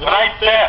Right there.